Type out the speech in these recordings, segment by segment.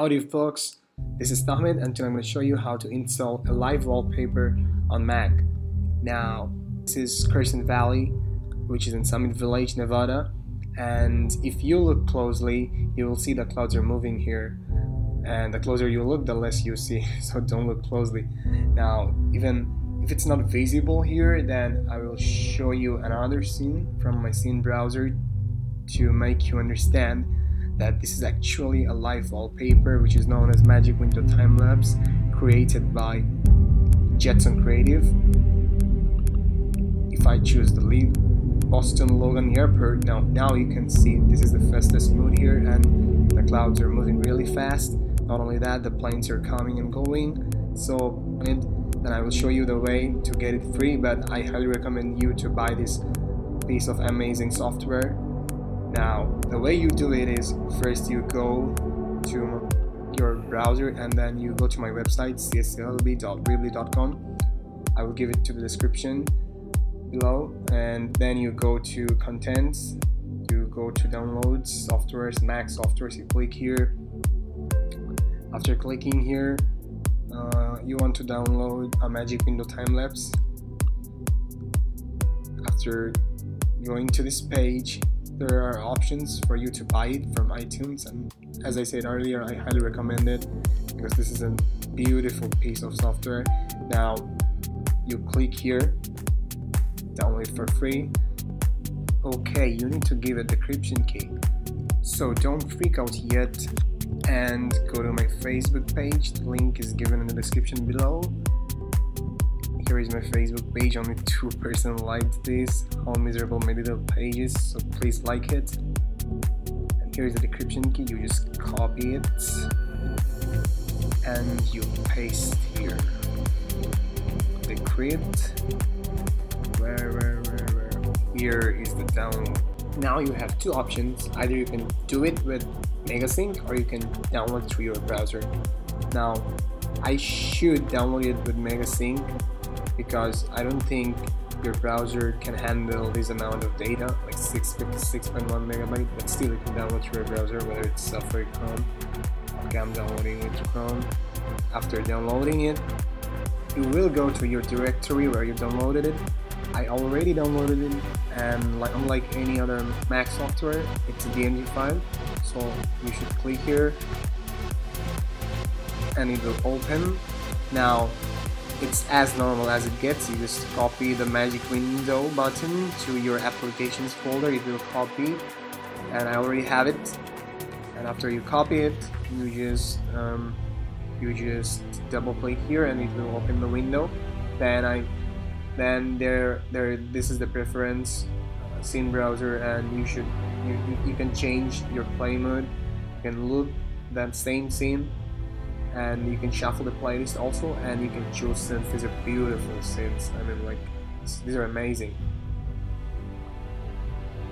Howdy folks, this is Tahmid and today I'm going to show you how to install a live wallpaper on Mac. Now, this is Crescent Valley, which is in Summit Village, Nevada, and if you look closely, you will see the clouds are moving here. And the closer you look, the less you see, so don't look closely. Now, even if it's not visible here, then I will show you another scene from my scene browser to make you understand that this is actually a live wallpaper which is known as Magic Window Time Lapse created by Jetson Creative. If I choose the lead Boston Logan Airport, now now you can see this is the fastest mode here and the clouds are moving really fast. Not only that, the planes are coming and going. So then I will show you the way to get it free, but I highly recommend you to buy this piece of amazing software now, the way you do it is first you go to your browser and then you go to my website csellb.weebly.com. I will give it to the description below and then you go to contents, you go to downloads, softwares, Mac softwares, you click here. After clicking here, uh, you want to download a Magic Window time lapse. After going to this page, there are options for you to buy it from iTunes and as I said earlier I highly recommend it because this is a beautiful piece of software. Now you click here download for free. Okay you need to give a decryption key. So don't freak out yet and go to my Facebook page. The link is given in the description below here is my Facebook page, only two person liked this, how miserable my little pages, so please like it. And here's the decryption key, you just copy it and you paste here. Decrypt, where, where, where, where, here is the down. Now you have two options, either you can do it with Megasync or you can download through your browser. Now, I should download it with Megasync because I don't think your browser can handle this amount of data, like 6.1 megabyte, but still you can download through your browser, whether it's Safari, Chrome. Okay, I'm downloading it to Chrome. After downloading it, you will go to your directory where you downloaded it. I already downloaded it, and like unlike any other Mac software, it's a DMG file. So you should click here, and it will open. Now it's as normal as it gets. You just copy the magic window button to your applications folder. It will copy and I already have it. And after you copy it, you just um, you just double click here and it will open the window. Then I then there there this is the preference uh, scene browser and you should you, you can change your play mode. You can loop that same scene and you can shuffle the playlist also and you can choose synths these are beautiful synths I mean like these are amazing.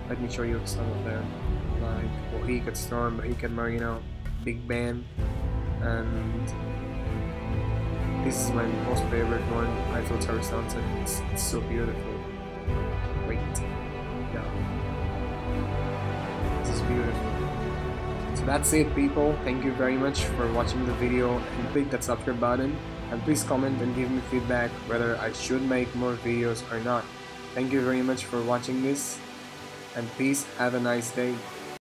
Let me show you some of them. Like Bohemian Storm, Bohemian Marino, Big Ben and this is my most favorite one, Eiffel Tower Sunset, it's, it's so beautiful. Wait. Yeah. This is beautiful that's it people, thank you very much for watching the video and click that subscribe button and please comment and give me feedback whether I should make more videos or not. Thank you very much for watching this and please have a nice day.